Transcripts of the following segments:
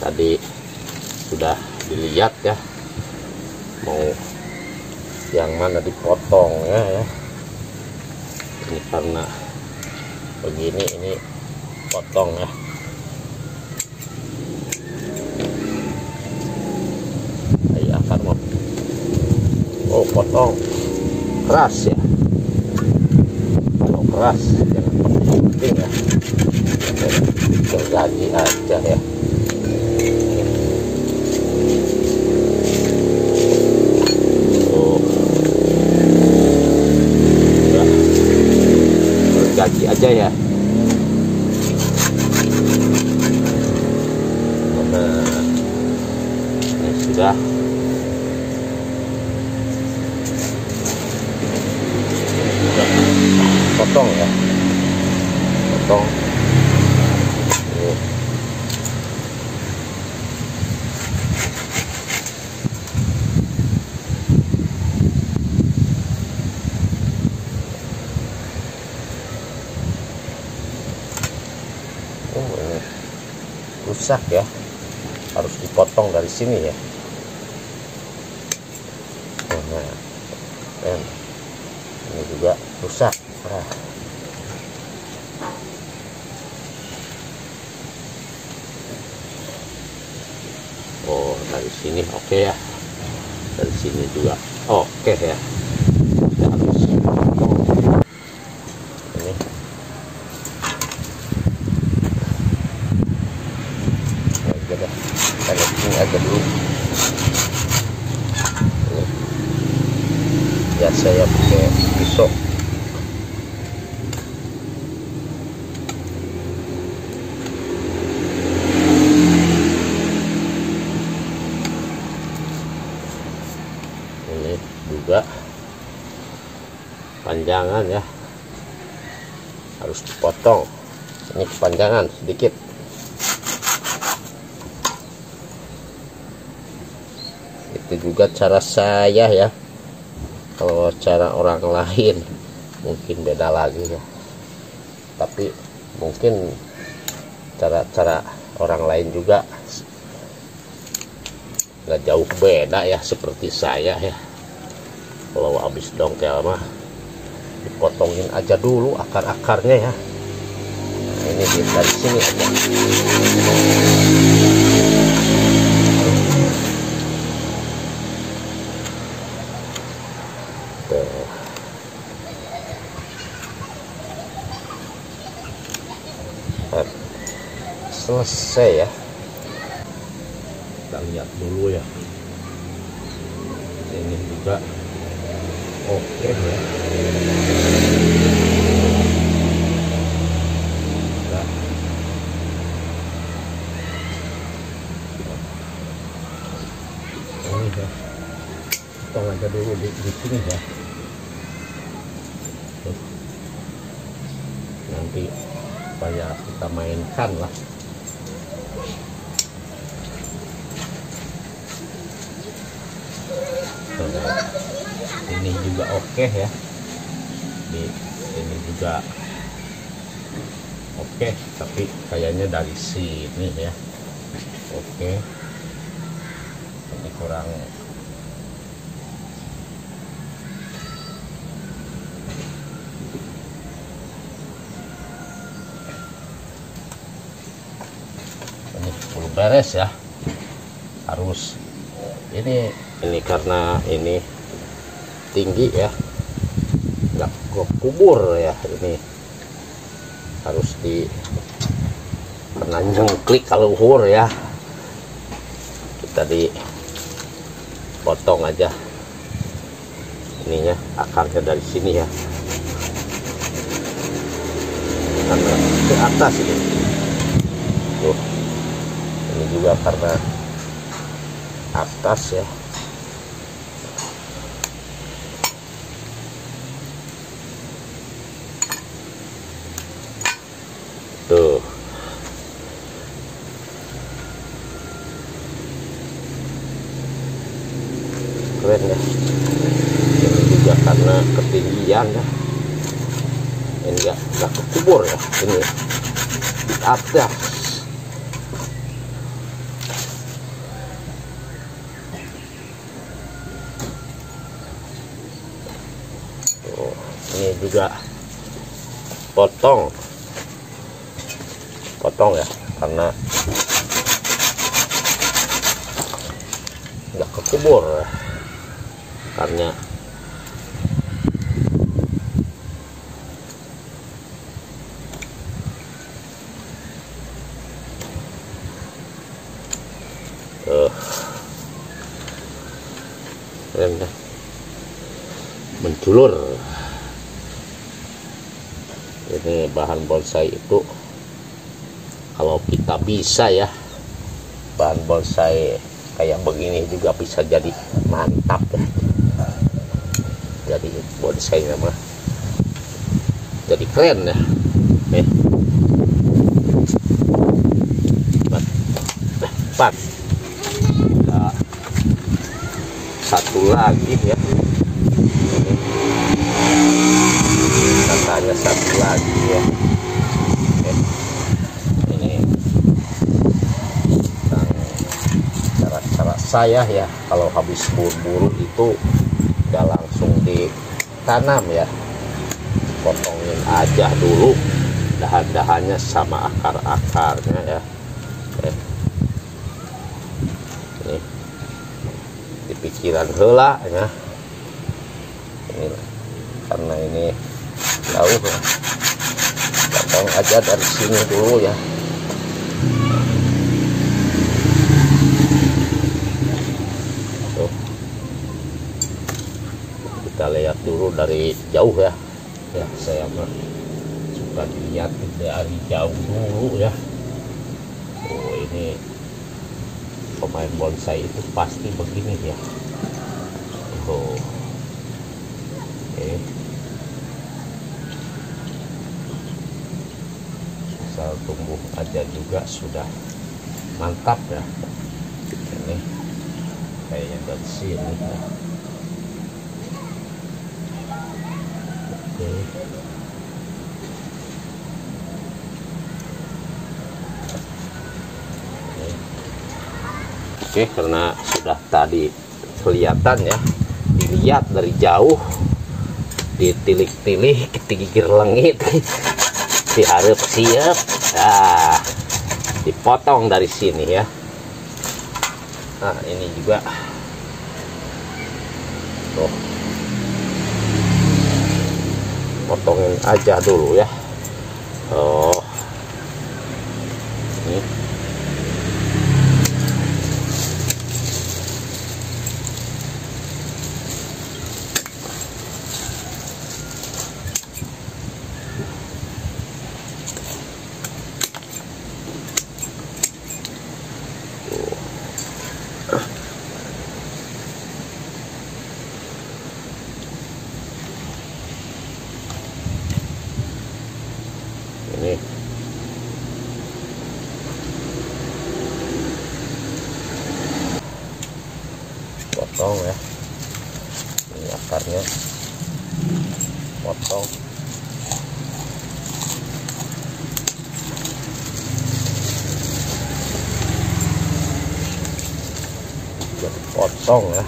tadi sudah dilihat ya mau yang mana dipotong ya, ya. ini karena begini ini potong ya. Oh potong. Keras ya. Kalau keras jangan penting ya. Terjadi aja ya oh ya terjadi aja ya nah ini sudah potong ya potong Ini. oh ini rusak ya. Harus dipotong dari sini ya. Nah, ini juga rusak. Nah. oh dari sini oke ya. Dari sini juga oke ya Kita harus potong ini aja deh kita lihat ini aja dulu ini. ya saya pakai pisau ini juga panjangan ya. Harus dipotong. Ini kepanjangan sedikit. Itu juga cara saya ya. Kalau cara orang lain mungkin beda lagi ya. Tapi mungkin cara-cara orang lain juga nggak jauh beda ya seperti saya ya. Kalau habis dongkel mah dipotongin aja dulu akar-akarnya ya. Nah, ini dari sini aja. Selesai ya. Kita lihat dulu ya. Ini juga oke ya Nah. ini ya potong aja dulu di, di sini ya. Nanti supaya kita mainkan lah. Nah, ini juga oke ya. Di ini juga oke tapi kayaknya dari sini ya. Oke. Ini kurang ini belum beres ya. Harus. Ini ini karena ini tinggi ya. Nggak kubur ya ini. Harus di kena jengklik kalau luhur ya. Kita dipotong aja. Ininya akarnya dari sini ya. Karena ke atas ini juga karena atas ya. Tuh. Keren ya. Ini juga karena ketinggian ya. Ini enggak enggak kekubur ya ini. Di atas juga potong. Potong ya karena nggak kekubur karena uh, menculur ini bahan bonsai itu kalau kita bisa ya bahan bonsai kayak begini juga bisa jadi mantap ya. Jadi bonsai mah jadi keren ya. Nih empat nah, satu lagi ya ini katanya satu lagi ya. Oke. ini cara-cara saya ya. Kalau habis buru-buru itu udah langsung ditanam ya. Potongin aja dulu. Dahan-dahannya sama akar-akarnya ya. Oke. ini di pikiran hela ya. Ini karena ini jauh ya potong aja dari sini dulu ya. Kita lihat dulu dari jauh ya. Ya saya mah suka lihat dari jauh dulu ya. Oh ini pemain bonsai itu pasti begini ya. Oh. Oke tumbuh aja juga sudah mantap ya. Ini kayaknya dari sini ya. oke. Oke, karena sudah tadi kelihatan ya, dilihat dari jauh, ditilik-tilik, ketigir langit, diharap siap, nah, dipotong dari sini ya. Nah, ini juga, tuh, potongin aja dulu ya. Oh, ini. ini potong ya. Ini akarnya. Potong. Jadi potong ya.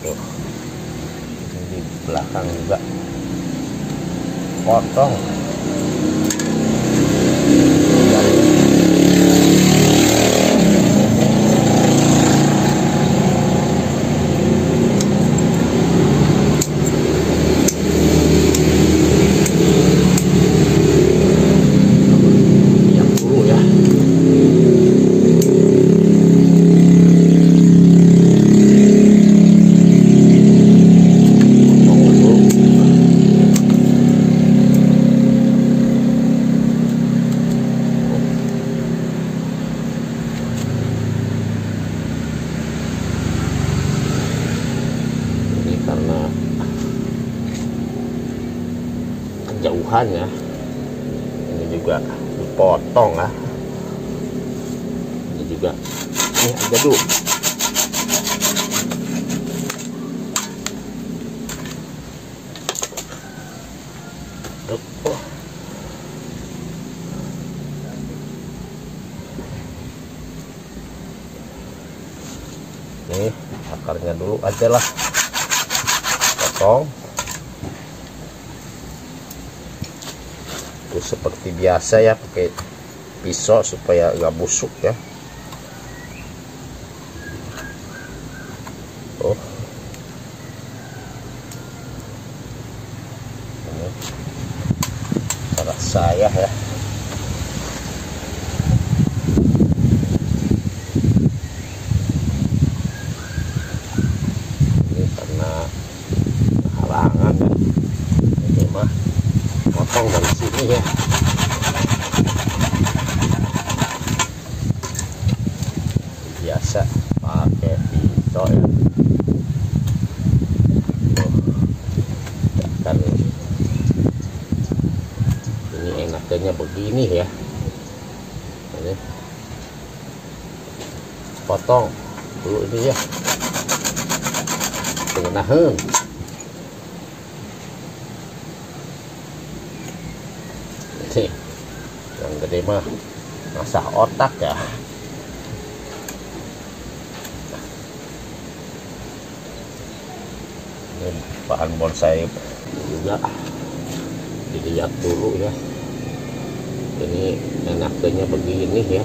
Tuh. Ini di belakang juga. Potong yang dulu ya potong dulu ini karena kejauhan ya. Ini juga dipotong ya ini juga. Ini aja dulu. Nih akarnya dulu aja lah. Potong itu seperti biasa ya pakai pisau supaya nggak busuk ya. Oh. Ini. Cara saya ya. Ini karena halangan ya. Mah potong sini ya biasa pakai pisau ya. Kan ini enaknya begini ya. Ini. Potong dulu ini ya. Tengenahan ini yang gede mah masa otak ya. Ini bahan bonsai juga. Dilihat dulu ya. Ini enaknya begini ya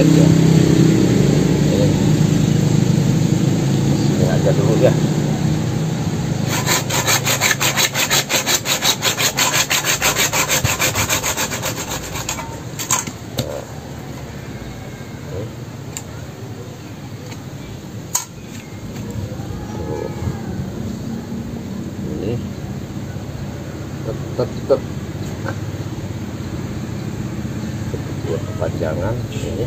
habis pendek ya ini ini aja dulu ya Tuh. ini tet tet tet buat kepanjangan ini.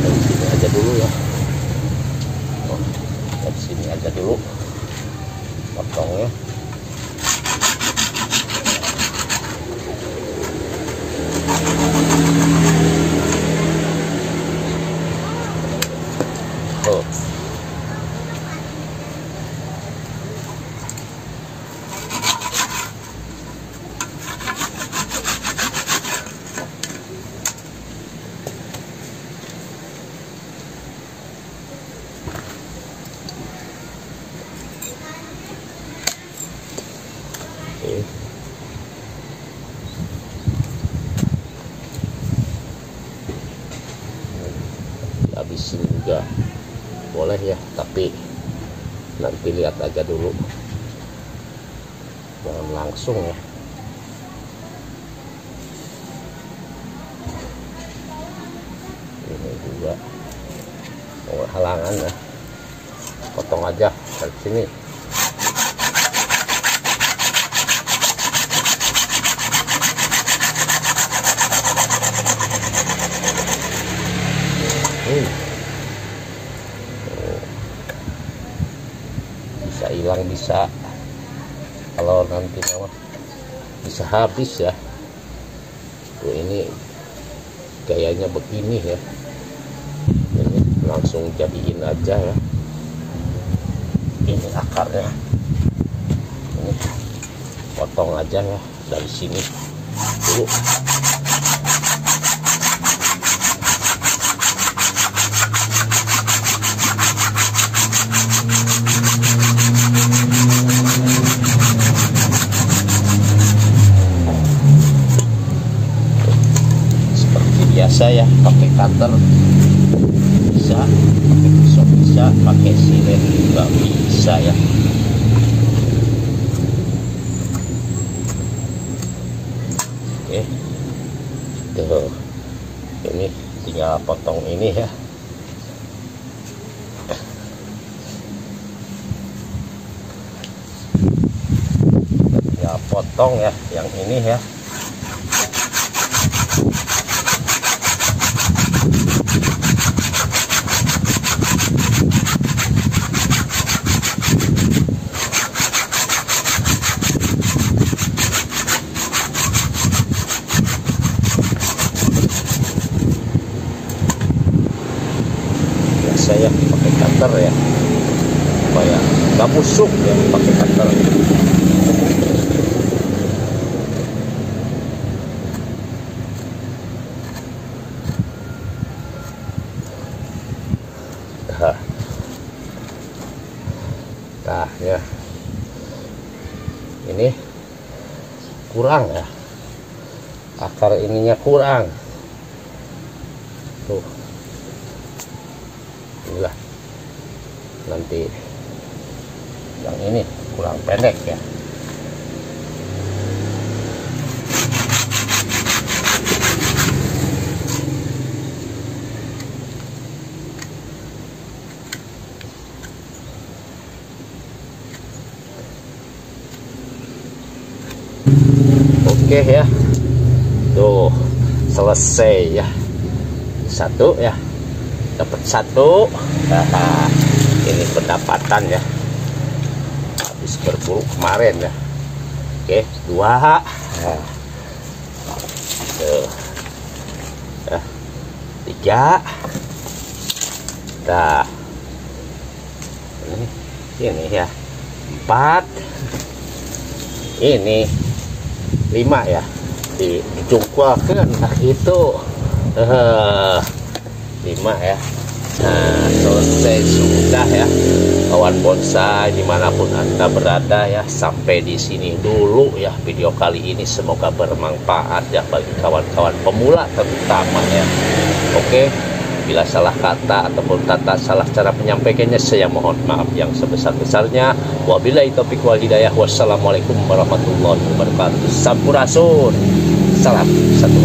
Dari sini aja dulu ya. Oh, dari sini aja dulu. Potongnya. oh Oke. habisin juga. Boleh ya tapi nanti lihat aja dulu. Jangan langsung ya. Ini juga. Oh, halangan ya. Potong aja dari sini Hmm. Oh. bisa hilang bisa kalau nanti mah bisa habis ya. Tuh ini gayanya begini ya. Ini langsung jadiin aja ya. Ini akarnya. Ini potong aja ya dari sini. Dulu seperti biasa ya pakai cutter. Bisa pakai pisau bisa pakai silet juga bisa ya. Oke. Tuh. Ini tinggal potong ini ya. Tinggal potong ya yang ini ya ya supaya nggak busuk. Ya pakai cutter. Nah, nah ya. Ini kurang ya. Akar ininya kurang. Tuh. Inilah. Nanti yang ini kurang pendek ya. Oke ya. Tuh selesai ya. Satu ya. Dapat satu. Ini pendapatan ya habis berburu kemarin ya. Oke dua. Nah, tuh. Ya, tiga. Nah ini ini ya. Empat. Ini lima ya. Di dijungkuakan nah itu. Uh, lima ya nah selesai sudah ya. Kawan bonsai di mana pun anda berada ya. Sampai di sini dulu ya video kali ini. Semoga bermanfaat ya bagi kawan-kawan pemula terutama ya. Oke bila salah kata ataupun tata salah cara menyampaikannya saya mohon maaf yang sebesar-besarnya. Wabillahi taufiq wal hidayah. Wassalamualaikum warahmatullahi wabarakatuh. Sampurasun. Salam satu